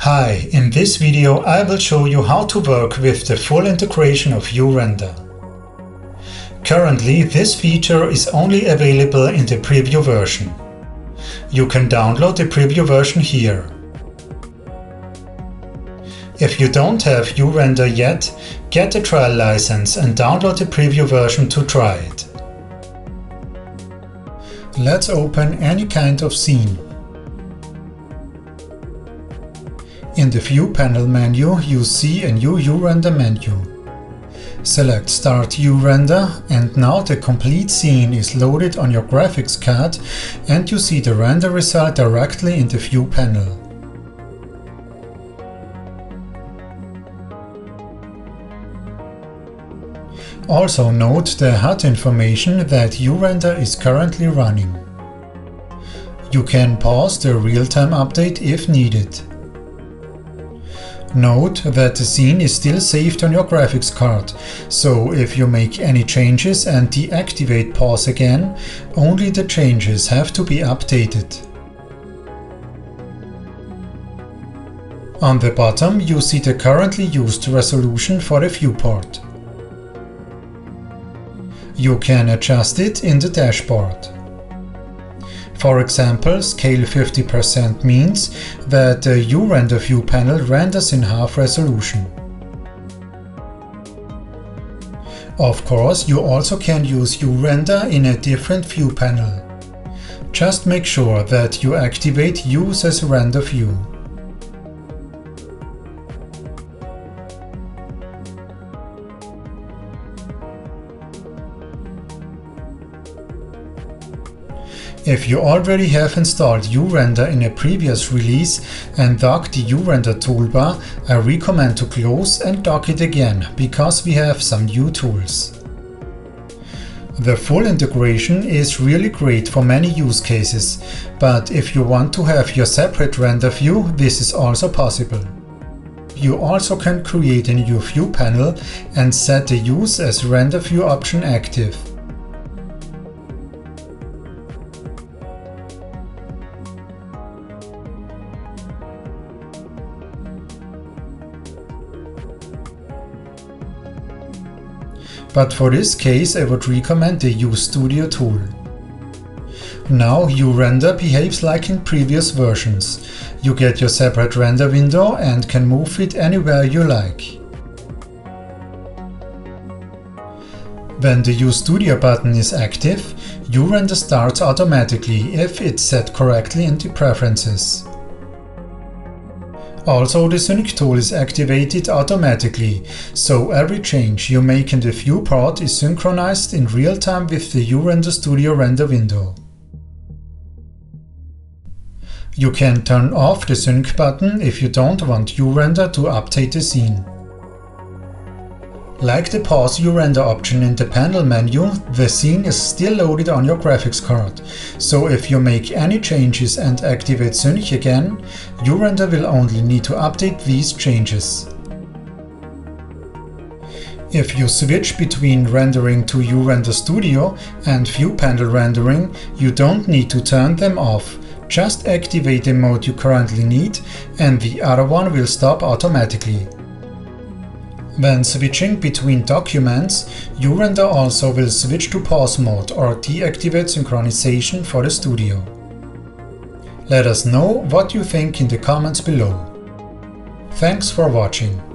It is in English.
Hi, in this video I will show you how to work with the full integration of U-Render. Currently this feature is only available in the preview version. You can download the preview version here. If you don't have U-Render yet, get a trial license and download the preview version to try it. Let's open any kind of scene. In the View panel menu, you see a new U-Render menu. Select Start U-Render and now the complete scene is loaded on your graphics card and you see the render result directly in the View panel. Also note the HUD information that U-Render is currently running. You can pause the real-time update if needed. Note that the scene is still saved on your graphics card, so if you make any changes and deactivate pause again, only the changes have to be updated. On the bottom you see the currently used resolution for the viewport. You can adjust it in the dashboard. For example, scale 50% means that the U-Render view panel renders in half resolution. Of course, you also can use U-Render in a different view panel. Just make sure that you activate Use as Render View. If you already have installed U-Render in a previous release and docked the U-Render toolbar, I recommend to close and dock it again, because we have some new tools. The full integration is really great for many use cases, but if you want to have your separate render view, this is also possible. You also can create a new view panel and set the Use as Render View option active. But for this case I would recommend the UStudio tool. Now U-Render behaves like in previous versions. You get your separate render window and can move it anywhere you like. When the UStudio button is active, U-Render starts automatically if it's set correctly in the preferences. Also the sync tool is activated automatically, so every change you make in the viewport is synchronized in real time with the U-Render Studio render window. You can turn off the sync button if you don't want U-Render to update the scene. Like the pause U-Render option in the panel menu, the scene is still loaded on your graphics card, so if you make any changes and activate Sync again, U-Render will only need to update these changes. If you switch between rendering to U-Render Studio and View Panel rendering, you don't need to turn them off, just activate the mode you currently need and the other one will stop automatically. When switching between documents, U-Render also will switch to pause mode or deactivate synchronization for the studio. Let us know what you think in the comments below. Thanks for watching.